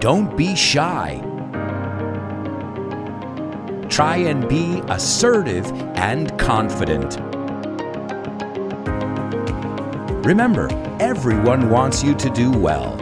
Don't be shy. Try and be assertive and confident. Remember, everyone wants you to do well.